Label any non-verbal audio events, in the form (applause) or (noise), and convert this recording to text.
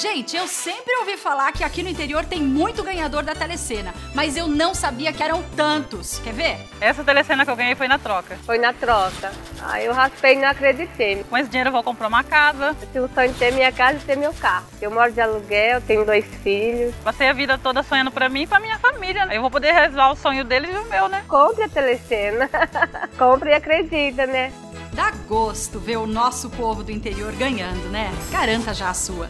Gente, eu sempre ouvi falar que aqui no interior tem muito ganhador da telecena, mas eu não sabia que eram tantos. Quer ver? Essa telecena que eu ganhei foi na troca. Foi na troca. Aí eu raspei e não acreditei. Com esse dinheiro eu vou comprar uma casa. Eu tenho o sonho de ter minha casa e ter meu carro. Eu moro de aluguel, tenho dois filhos. Passei a vida toda sonhando pra mim e pra minha família. Né? Eu vou poder realizar o sonho deles e o meu, né? Compre a telecena. (laughs) Compre e acredita, né? Dá gosto ver o nosso povo do interior ganhando, né? Garanta já a sua.